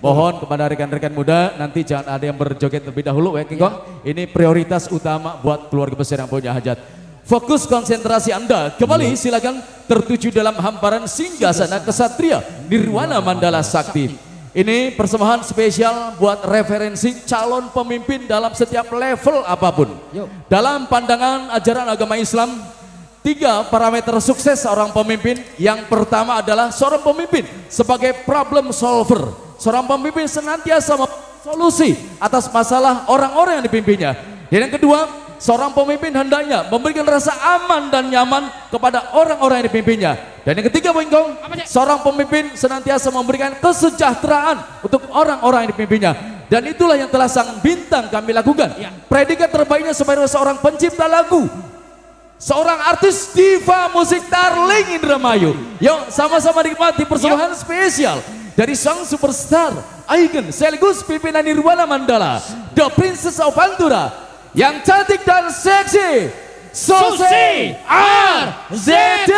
Mohon kepada rekan-rekan muda nanti jangan ada yang berjoget terlebih dahulu ya King Kong. Ini prioritas utama buat keluarga besar yang punya hajat. Fokus konsentrasi Anda kembali silakan tertuju dalam hamparan singgasana kesatria Nirwana Mandala Sakti. Ini persembahan spesial buat referensi calon pemimpin dalam setiap level apa pun. Dalam pandangan ajaran agama Islam, tiga parameter sukses seorang pemimpin. Yang pertama adalah seorang pemimpin sebagai problem solver. Seorang pemimpin senantiasa solusi atas masalah orang-orang yang dipimpinnya. Dan yang kedua, seorang pemimpin hendaknya memberikan rasa aman dan nyaman kepada orang-orang yang dipimpinnya. Dan yang ketiga, Bung Kong, seorang pemimpin senantiasa memberikan kesejahteraan untuk orang-orang yang dipimpinnya. Dan itulah yang telah sang bintang kami lakukan. Predikat terbaiknya sebagai seorang pencipta lagu, seorang artis diva musik darling Indramayu. Yuk sama-sama nikmati persembahan spesial dari sang superstar icon sekaligus pimpinan Nirwana Mandala, The Princess of Pantura, yang cantik dan seksi, Susi RZD.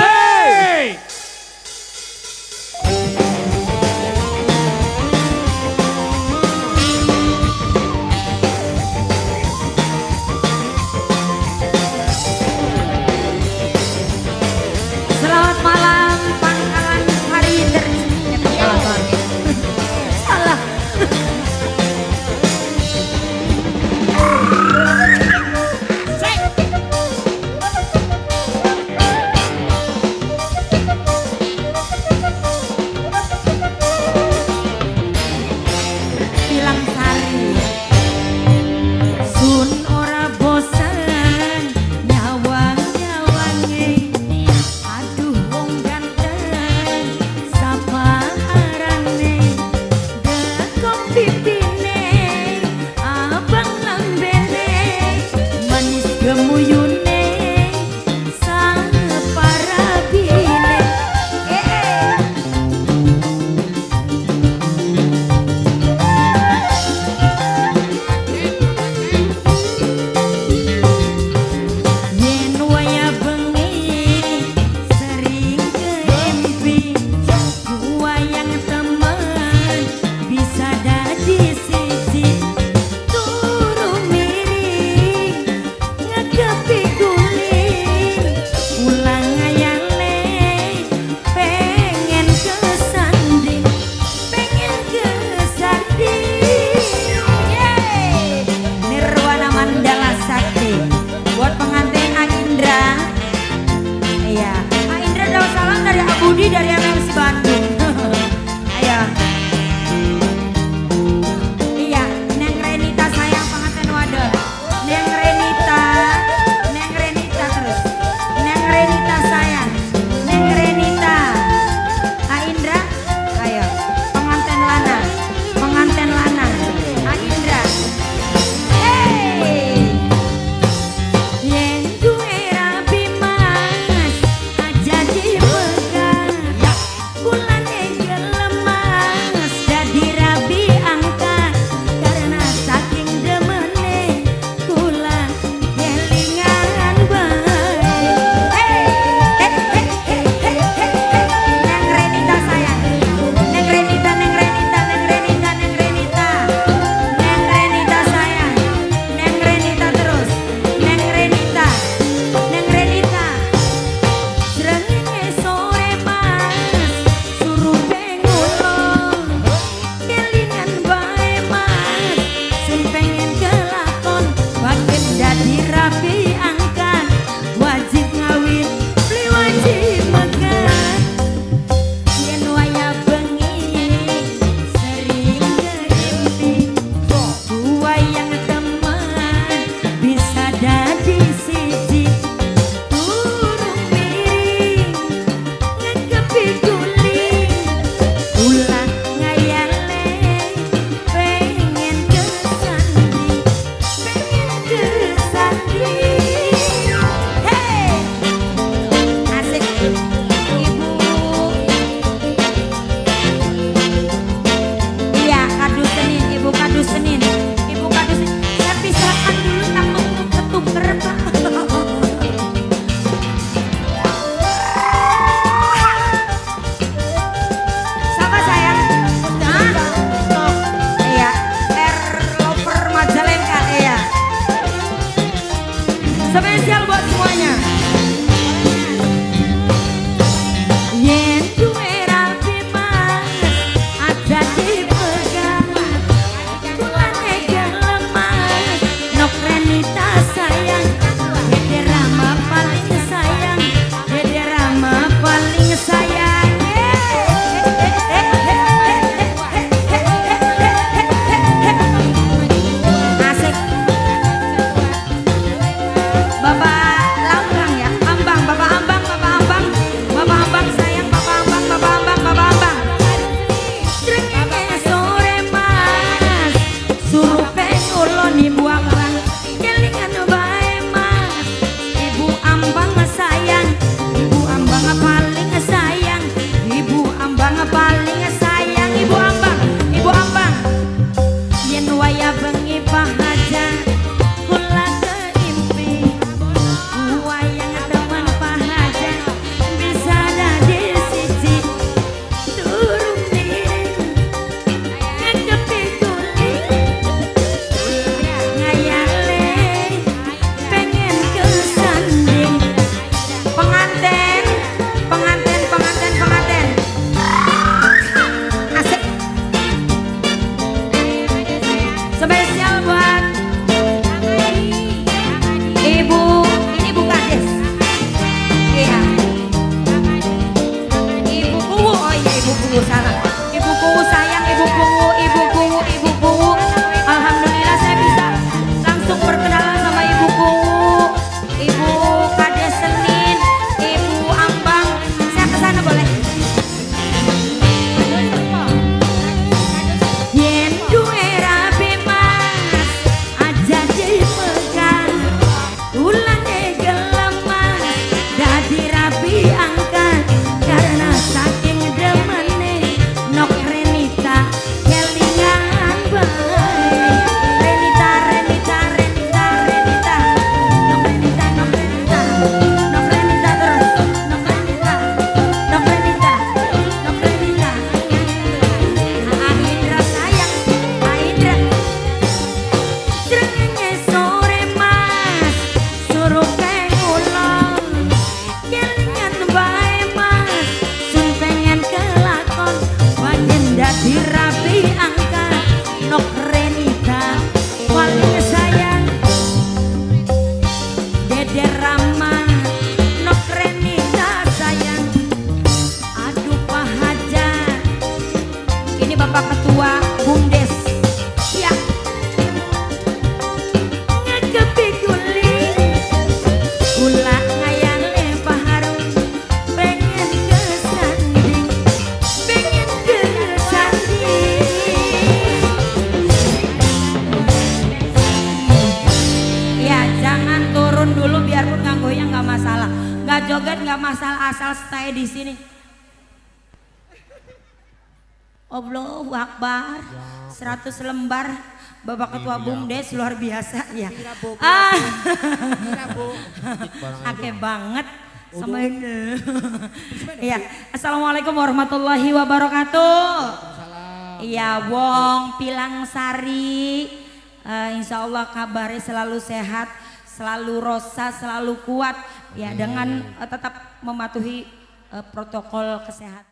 Ibu Ibu รำมา di sini. Allahu Akbar. 100 lembar Bapak Ketua BUMDes luar biasa ya. Ah. Ake banget sama ini. Iya. Assalamualaikum warahmatullahi wabarakatuh. Iya, Wong Pilang Sari. Eh, insya Allah kabarnya selalu sehat, selalu rosa, selalu kuat. Ya, dengan eh, tetap mematuhi protokol kesehatan.